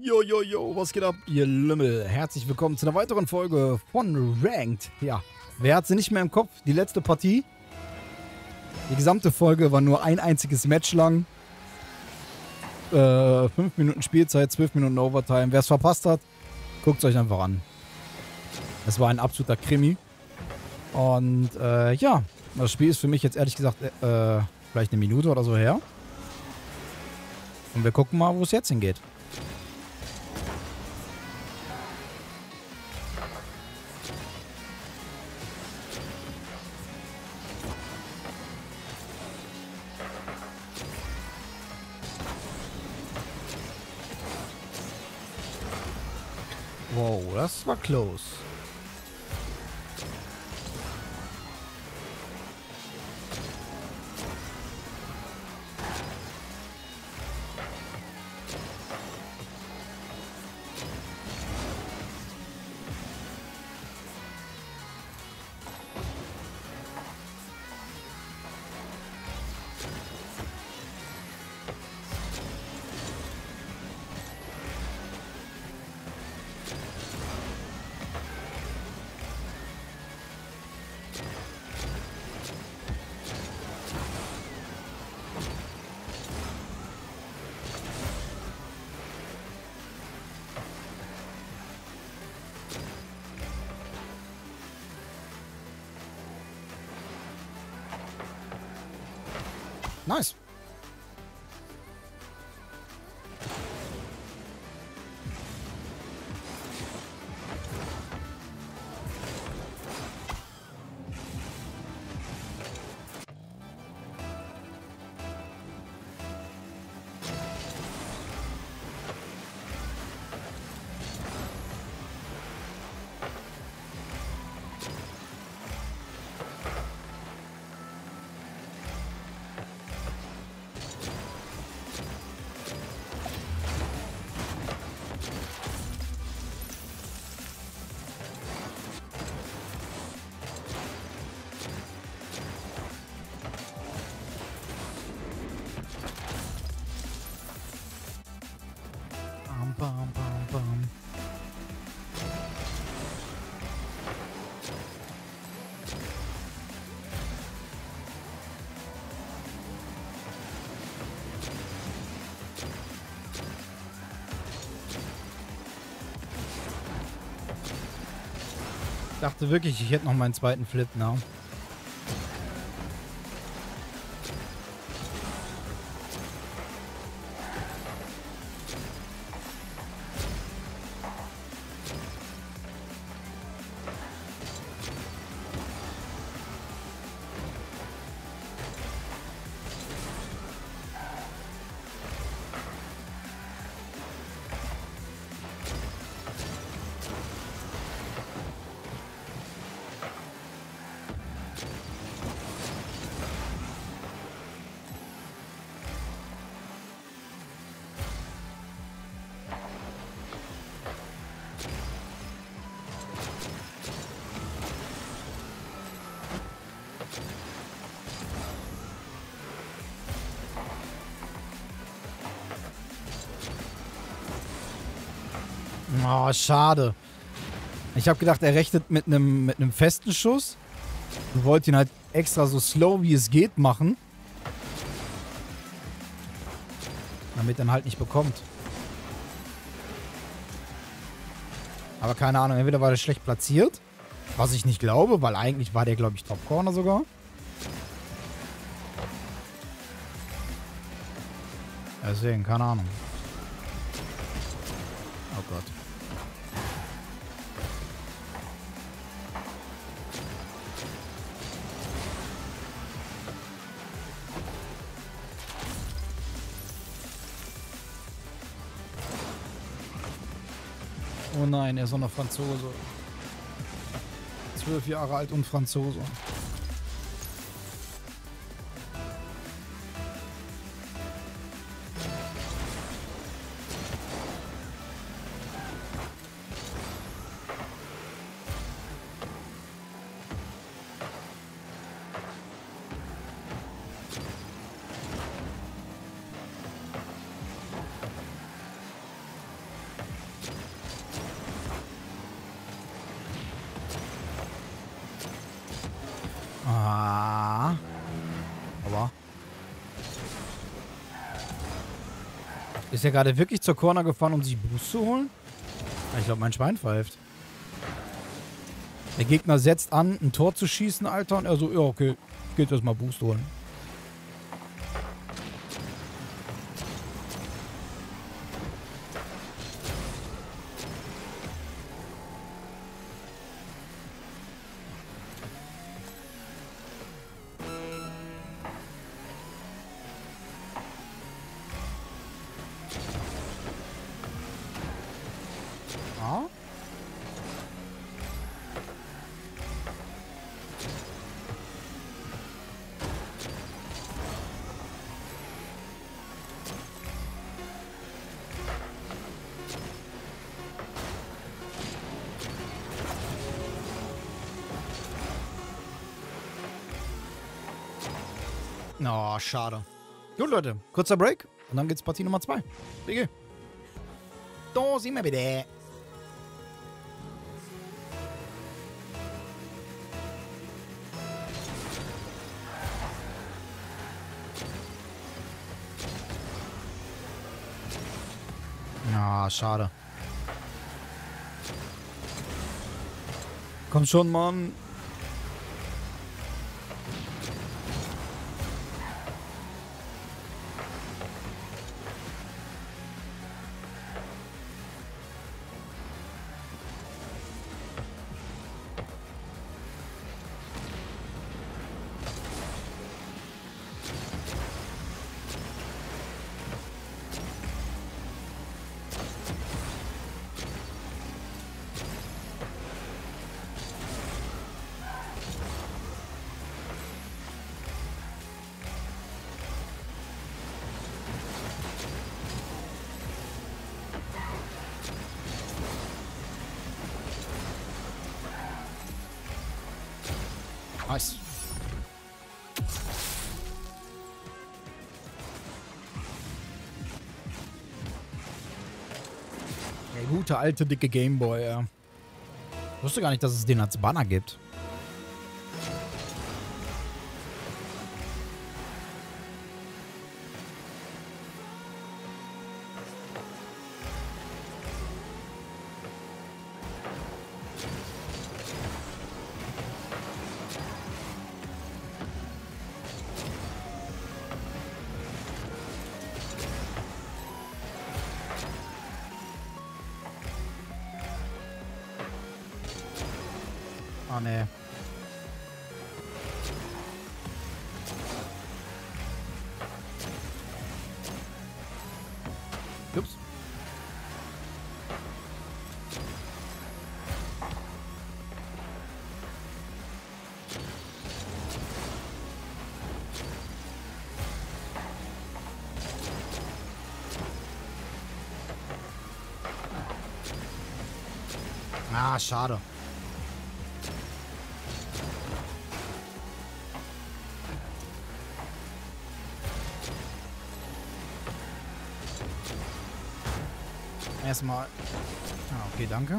Jo, jo, jo, was geht ab, ihr Lümmel? Herzlich willkommen zu einer weiteren Folge von Ranked. Ja, wer hat sie nicht mehr im Kopf? Die letzte Partie. Die gesamte Folge war nur ein einziges Match lang. Äh, fünf Minuten Spielzeit, zwölf Minuten Overtime. Wer es verpasst hat, guckt es euch einfach an. Es war ein absoluter Krimi. Und äh, ja, das Spiel ist für mich jetzt ehrlich gesagt äh, vielleicht eine Minute oder so her. Und wir gucken mal, wo es jetzt hingeht. Das war close. Nice. Dachte wirklich, ich hätte noch meinen zweiten Flip, ne? Oh, schade. Ich habe gedacht, er rechnet mit einem mit festen Schuss. Und wollte ihn halt extra so slow wie es geht machen. Damit er ihn halt nicht bekommt. Aber keine Ahnung, entweder war der schlecht platziert. Was ich nicht glaube, weil eigentlich war der, glaube ich, Top Corner sogar. Deswegen, keine Ahnung. Oh Gott. Oh nein, er ist auch noch Franzose. Zwölf Jahre alt und Franzose. Ah. Aber. Ist er gerade wirklich zur Corner gefahren, um sich Boost zu holen? Ich glaube, mein Schwein pfeift. Der Gegner setzt an, ein Tor zu schießen, Alter. Und er so, ja, okay, geht erstmal Boost holen. Oh, schade. Gut, Leute. Kurzer Break. Und dann geht's Partie Nummer 2. BG. Da sind wir bitte. Ja, schade. Komm schon, Mann. Gute alte dicke Gameboy, ja. Ich wusste gar nicht, dass es den als Banner gibt. Oh, nee. Ups. Ah, schade. Erstmal. Ah, okay, danke.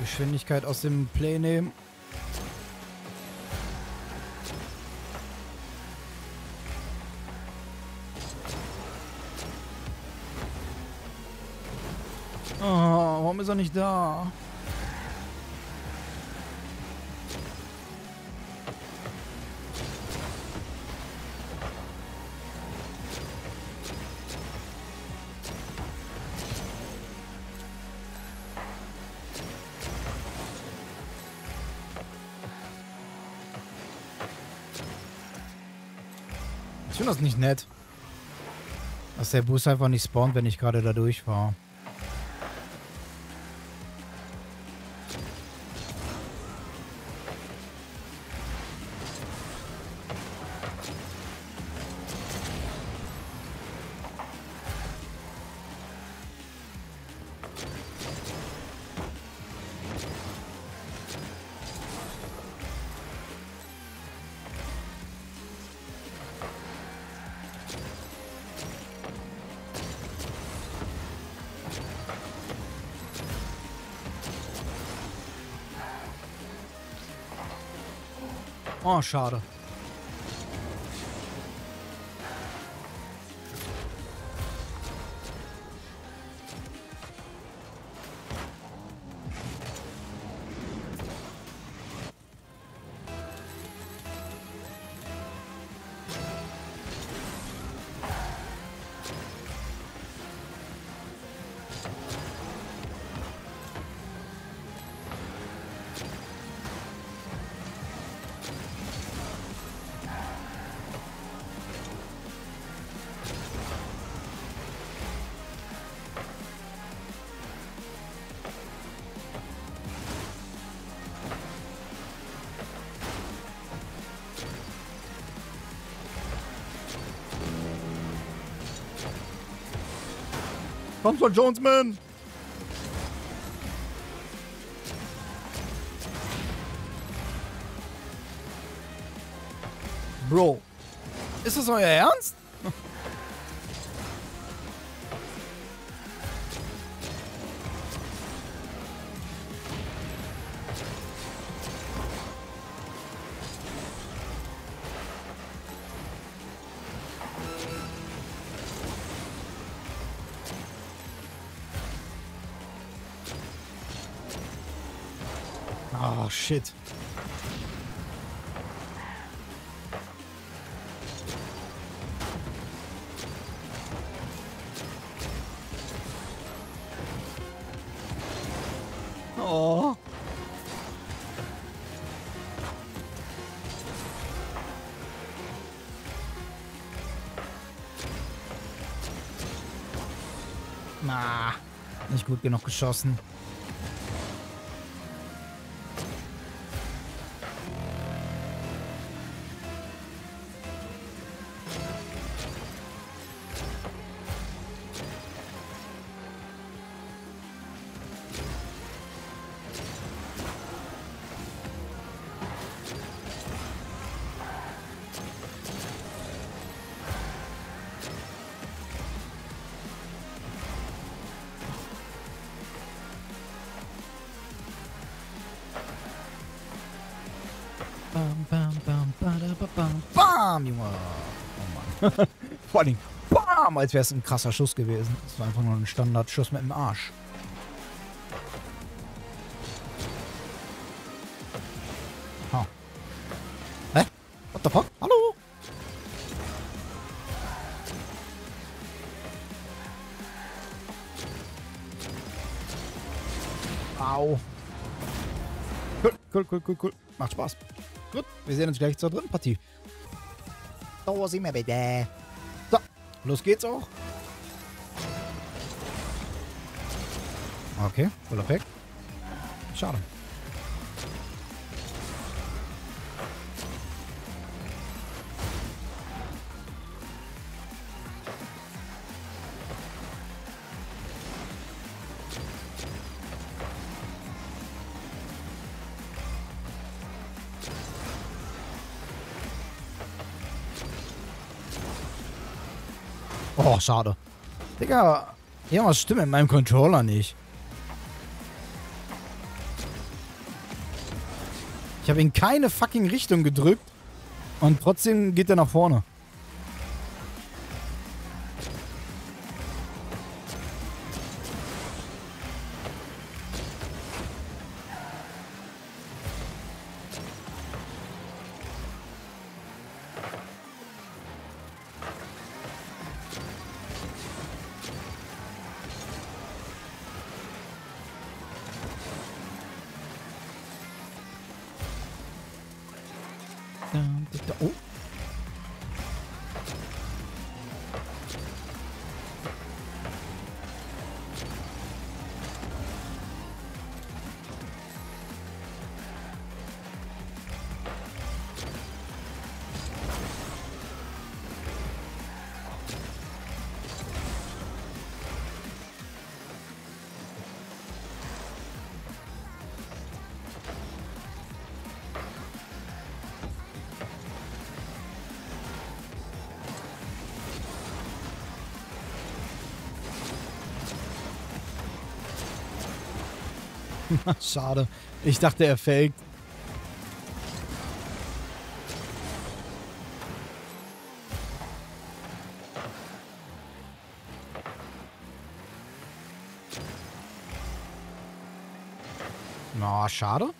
Geschwindigkeit aus dem Play nehmen. Oh, warum ist er nicht da? Finde das nicht nett. Dass der Bus einfach nicht spawnt, wenn ich gerade da durchfahre. Oh, schade. Komm schon, Jonesman! Bro. Ist das euer Ernst? Oh, shit. Oh. Na, nicht gut genug geschossen. Bam, Junge. Oh Mann. Vor allem, bam, als wäre es ein krasser Schuss gewesen. Das war einfach nur ein Standardschuss mit dem Arsch. Ha. Hä? What the fuck? Hallo? Au. Cool, cool, cool, cool, cool. Macht Spaß. Gut, wir sehen uns gleich zur dritten Partie. So, sind wir bitte. So, los geht's auch. Okay, voller Pack. Schade. Oh, schade. Digga, irgendwas stimmt mit meinem Controller nicht. Ich habe in keine fucking Richtung gedrückt und trotzdem geht er nach vorne. Schade. Ich dachte, er faked. Na, no, schade.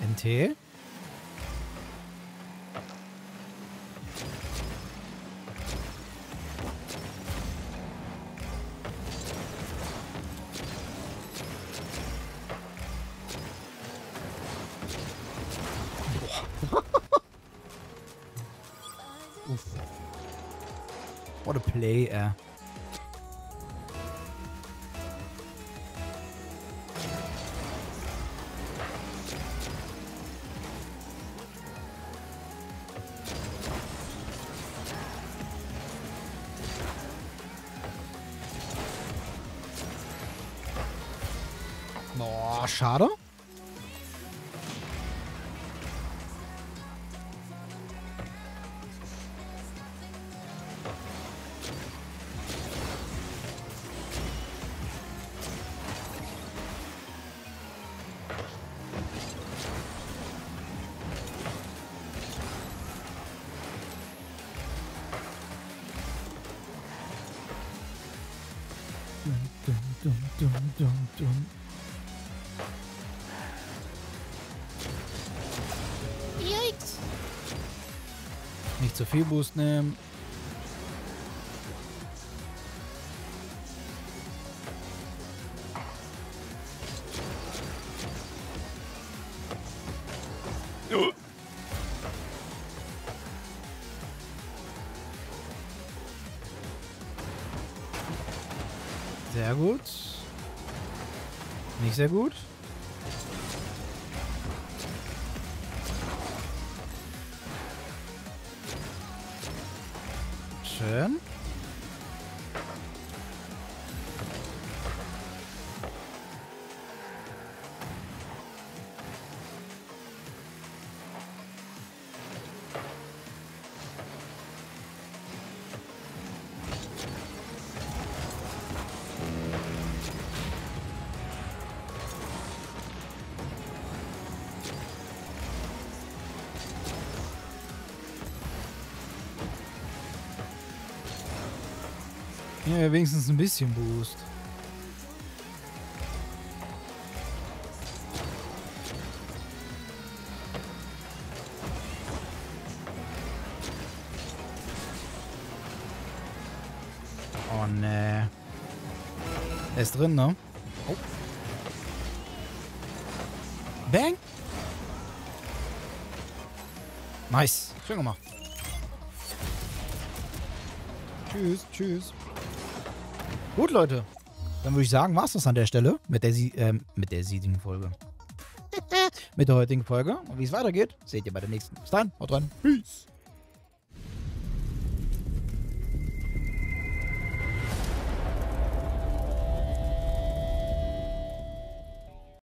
NT. Uff. What a play, ey. Dum, dum. Yikes. Nicht zu viel Boost nehmen. Sehr gut. Nicht sehr gut. Ja, wenigstens ein bisschen Boost. Oh ne. Er ist drin, ne? Oh. Bang! Nice. Schön gemacht. Tschüss, tschüss. Gut, Leute. Dann würde ich sagen, war es das an der Stelle mit der, Sie ähm, mit der siedigen Folge. mit der heutigen Folge. Und wie es weitergeht, seht ihr bei der nächsten. Bis dann, haut rein. Peace.